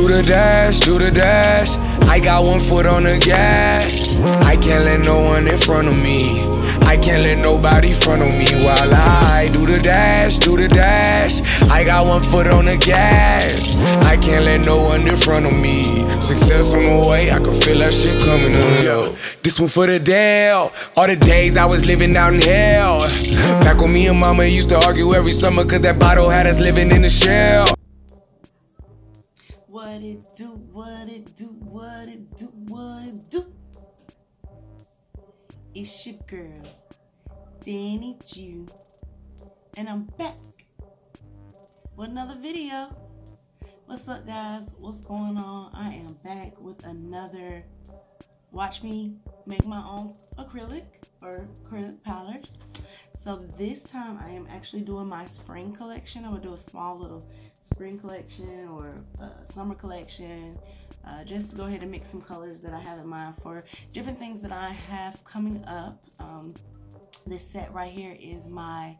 Do the dash, do the dash. I got one foot on the gas. I can't let no one in front of me. I can't let nobody front of me while I do the dash, do the dash. I got one foot on the gas. I can't let no one in front of me. Success on the way, I can feel that shit coming on. Yo, this one for the Dale. All the days I was living out in hell. Back when me and mama used to argue every summer, cause that bottle had us living in the shell. What it do, what it do, what it do, what it do. It's your girl, DanieJu, and I'm back with another video. What's up, guys? What's going on? I am back with another watch me make my own acrylic or acrylic powders. So this time I am actually doing my spring collection. I'm gonna do a small little spring collection or summer collection. Uh, just go ahead and mix some colors that I have in mind for different things that I have coming up. Um, this set right here is my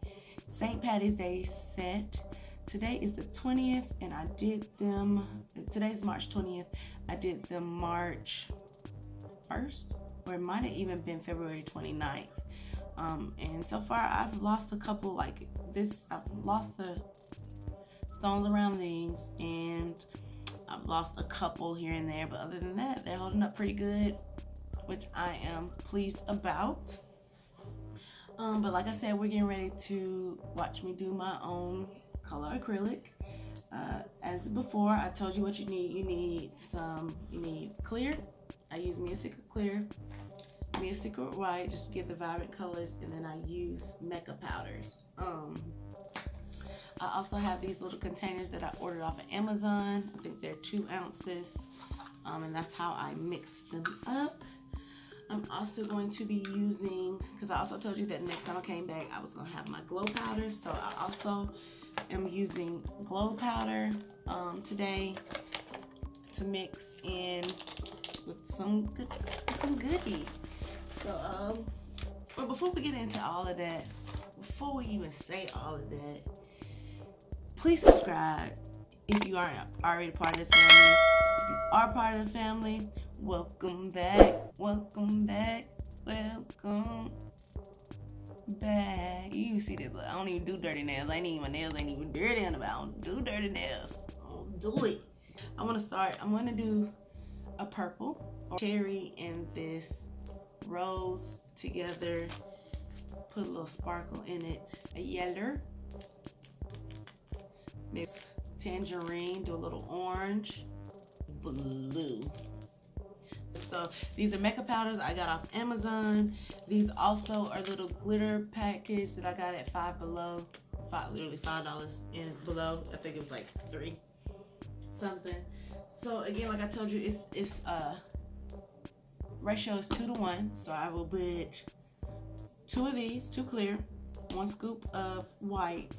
St. Patty's Day set. Today is the 20th and I did them, today's March 20th. I did them March 1st or it might have even been February 29th. Um, and so far I've lost a couple like this, I've lost the stones around these and I've lost a couple here and there, but other than that, they're holding up pretty good, which I am pleased about. Um, but like I said, we're getting ready to watch me do my own color acrylic. Uh, as before, I told you what you need. You need some, you need clear. I use Secret Clear, Secret White, just to get the vibrant colors, and then I use mica powders. Um, I also have these little containers that I ordered off of Amazon. I think they're two ounces. Um, and that's how I mix them up. I'm also going to be using, because I also told you that next time I came back, I was going to have my glow powder. So I also am using glow powder um, today to mix in with some good, some goodies. So, um, but before we get into all of that, before we even say all of that, please subscribe if you aren't already part of the family. If you are part of the family, welcome back. Welcome back. Welcome back. You see this. I don't even do dirty nails. I ain't even my nails ain't even dirty enough. I don't do dirty nails. I don't do it. I want to start. I'm to do a purple or cherry and this rose together. Put a little sparkle in it. A yellow mix tangerine, do a little orange, blue. So these are makeup powders I got off Amazon. These also are little glitter package that I got at Five Below. Five, literally five dollars in below. I think it was like three something. So again, like I told you, it's it's uh ratio is two to one. So I will put two of these, two clear, one scoop of white,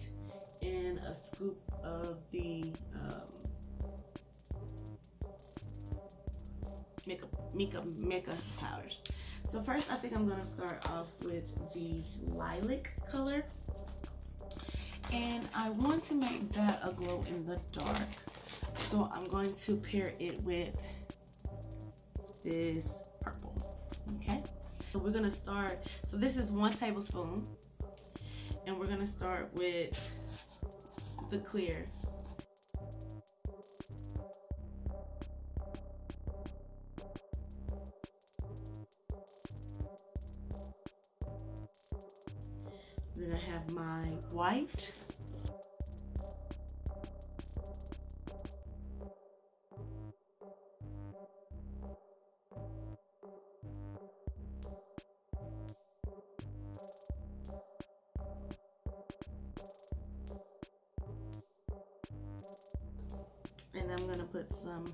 and a scoop of the um, makeup, makeup, makeup powders. So first, I think I'm gonna start off with the lilac color. And I want to make that a glow in the dark. So I'm going to pair it with this purple, okay? So we're gonna start, so this is one tablespoon. And we're gonna start with the clear. And I'm gonna put some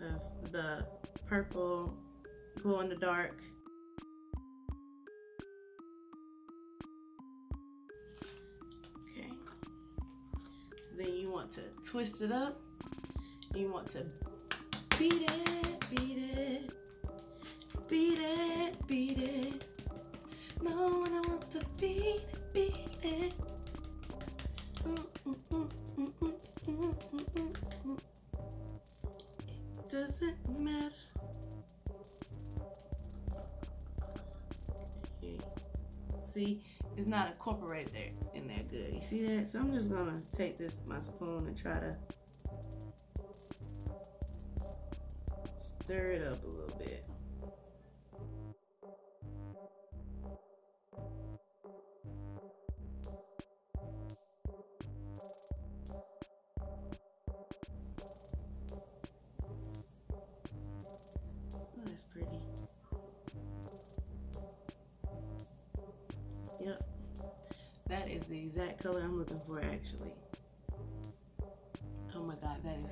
of the purple glow in the dark. Okay. So then you want to twist it up. You want to beat it beat it beat it beat it. No I want to beat it beat it It doesn't matter. Okay. See, it's not incorporated there in there good. You see that? So I'm just gonna take this my spoon and try to stir it up a little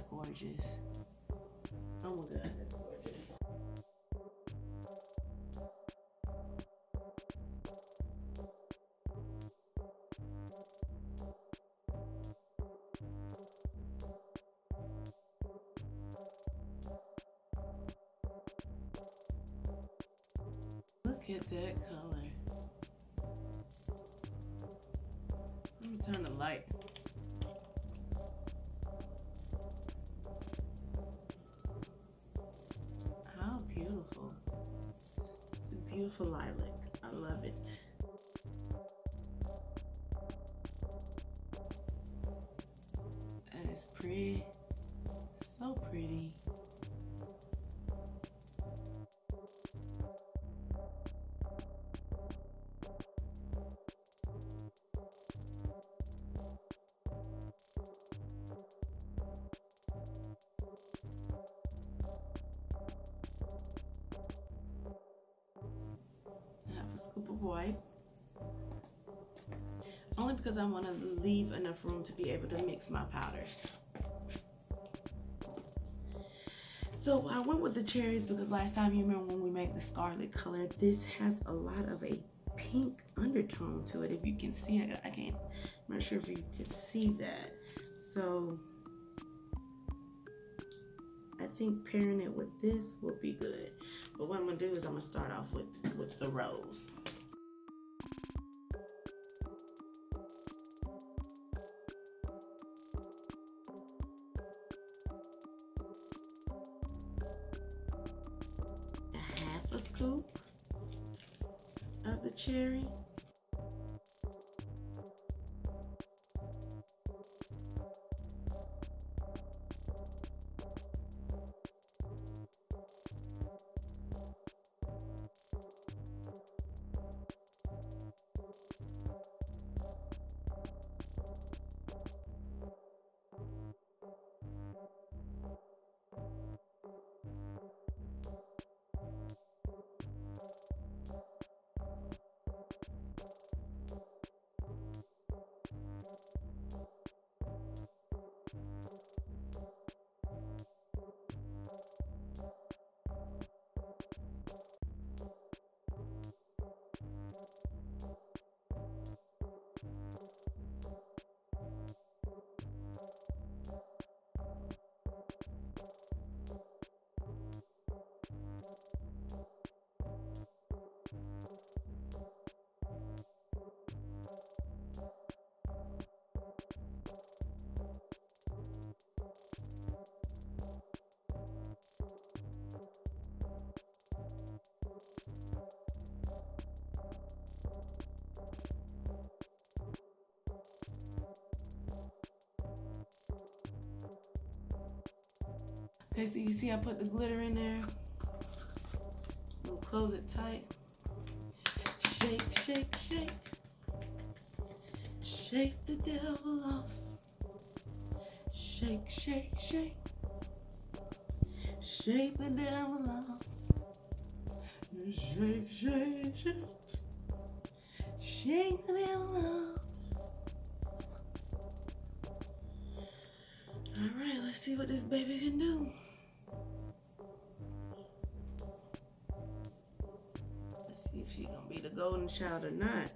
gorgeous. Oh my god, beautiful lilac. I love it. That is pretty. So pretty. Scoop of white. Only because I want to leave enough room to be able to mix my powders. So I went with the cherries because last time you remember when we made the scarlet color, this has a lot of a pink undertone to it. If you can see it, I can't, I'm not sure if you can see that. So I think pairing it with this will be good. But what I'm gonna do is I'm gonna start off with, with the rose. Okay, so you see I put the glitter in there. We'll close it tight. Shake, shake, shake. Shake the devil off. Shake, shake, shake. Shake the devil off. Shake, shake, shake. Shake the devil off. All right, let's see what this baby can do. Golden child or not.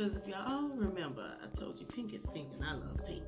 Because if y'all remember, I told you pink is pink and I love pink.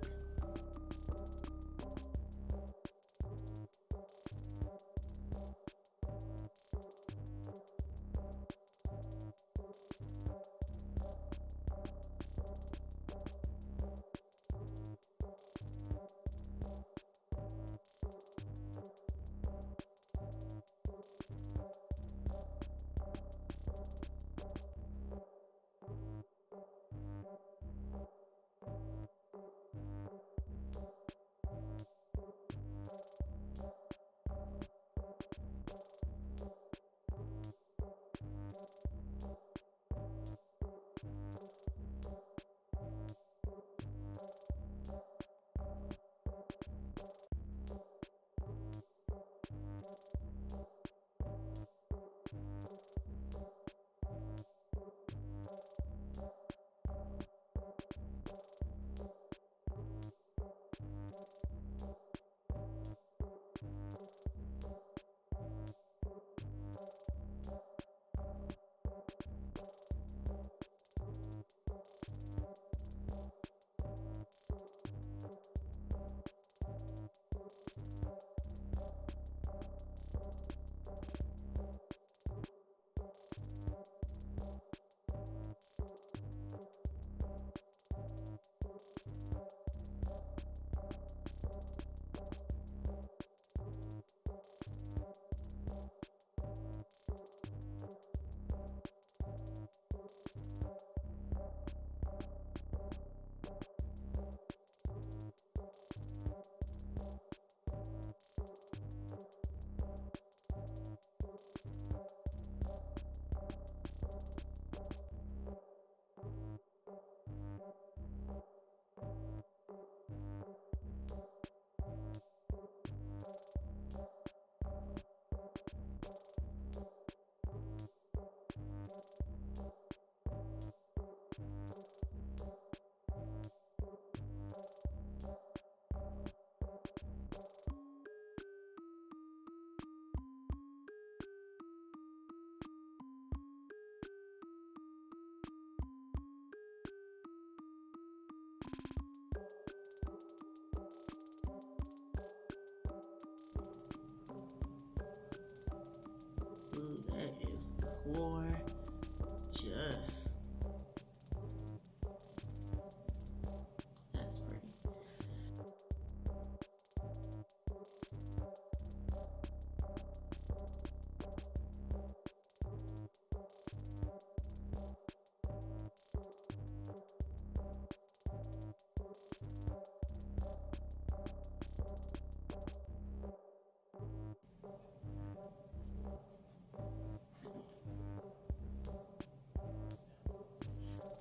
Ooh, that is gorgeous.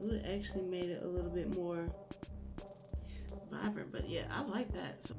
It actually made it a little bit more vibrant, but yeah, I like that. So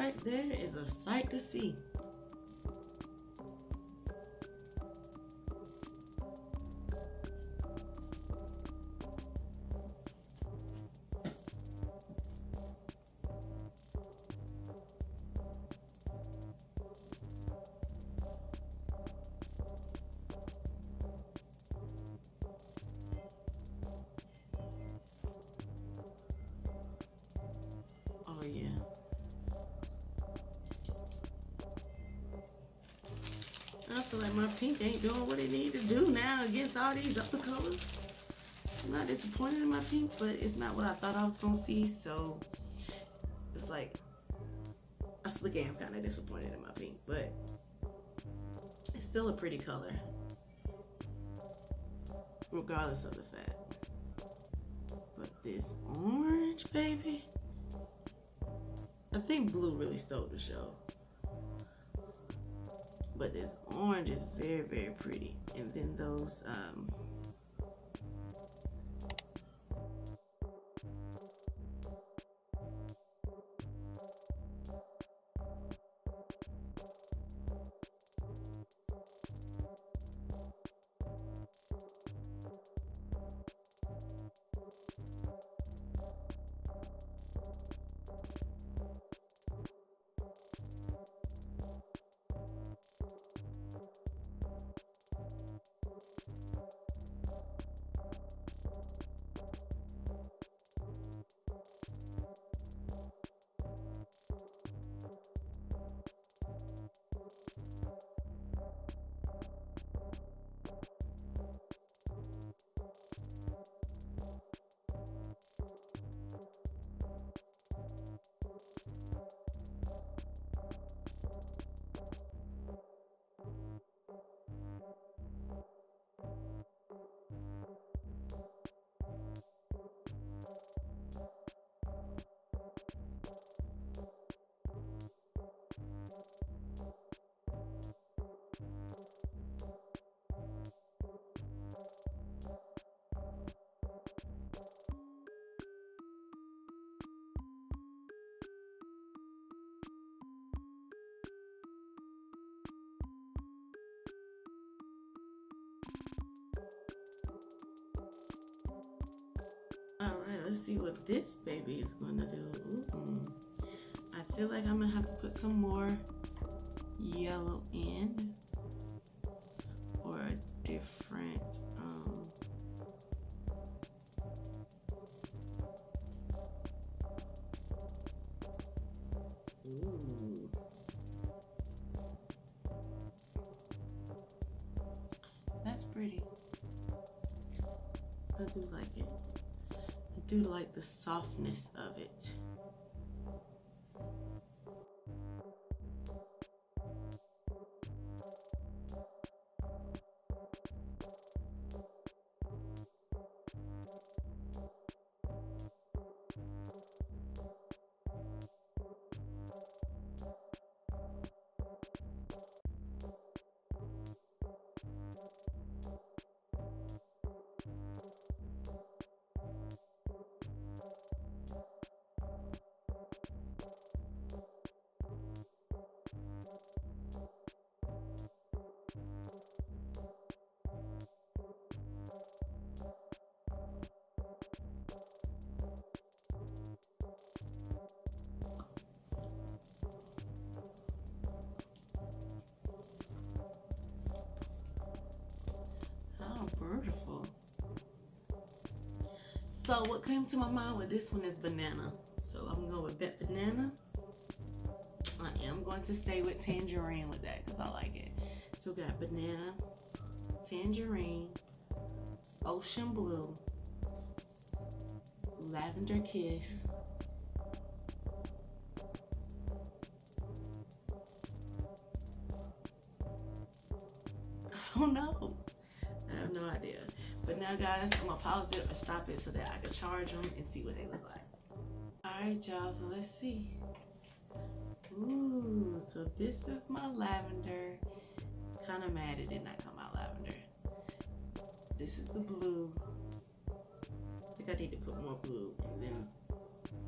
right there is a sight to see. I feel like my pink ain't doing what it need to do now against all these other colors. I'm not disappointed in my pink, but it's not what I thought I was gonna see, so it's like I still am kind of disappointed in my pink, but it's still a pretty color, regardless of the fact. But this orange, baby. I think blue really stole the show. But this orange is very, very pretty. And then those, um, All right, let's see what this baby is gonna do. Ooh. I feel like I'm gonna have to put some more yellow in or a different the softness of it. So what came to my mind with this one is banana. So I'm gonna go with bet banana. I am going to stay with tangerine with that because I like it. So we got banana, tangerine, ocean blue, lavender kiss, now, guys, I'm gonna pause it or stop it so that I can charge them and see what they look like. All right, y'all. So let's see. Ooh, so this is my lavender. Kind of mad it did not come out lavender. This is the blue. I think I need to put more blue. And then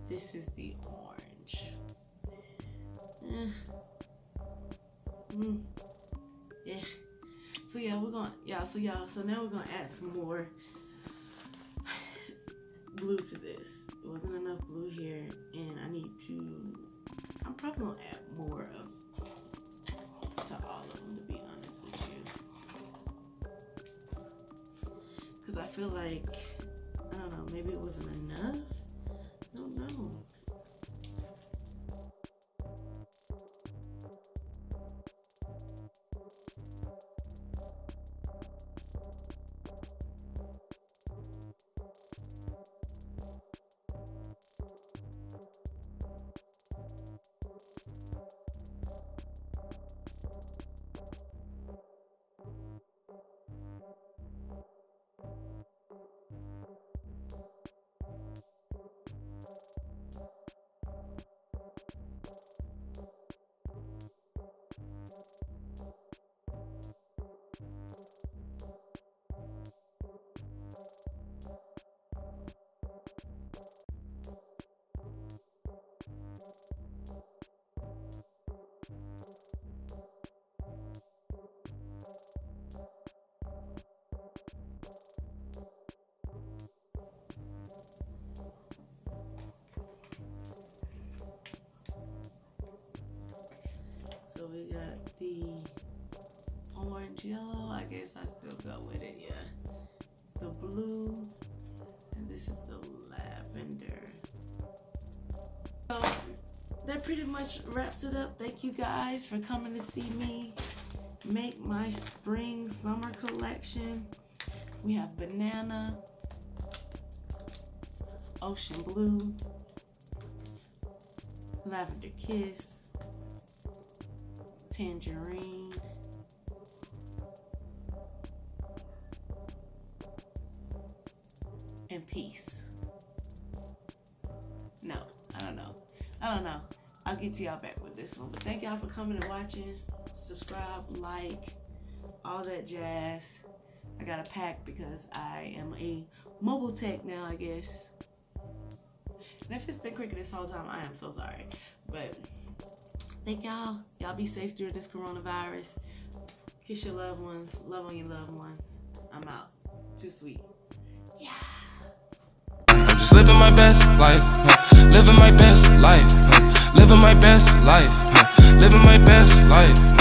this is the orange. Eh. Mm. So yeah, we're gonna y'all. So y'all. So now we're gonna add some more blue to this. It wasn't enough blue here, and I need to. I'm probably gonna add more of to all of them. To be honest with you, because I feel like I don't know. Maybe it wasn't enough. Got the orange yellow. I guess I still go with it, yeah. The blue, and this is the lavender. So that pretty much wraps it up. Thank you guys for coming to see me make my spring summer collection. We have banana, ocean blue, lavender kiss, tangerine, and peace. No, I don't know. I don't know. I'll get to y'all back with this one. But thank y'all for coming and watching. Subscribe, like, all that jazz. I got a pack because I am a mobile tech now, I guess. And if it's been cricket this whole time, I am so sorry. But thank y'all. Y'all be safe during this coronavirus. Kiss your loved ones. Love on your loved ones. I'm out. Too sweet. Yeah. I'm just living my best life, huh? living my best life, huh? living my best life, huh? living my best life.